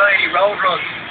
Society Road Run.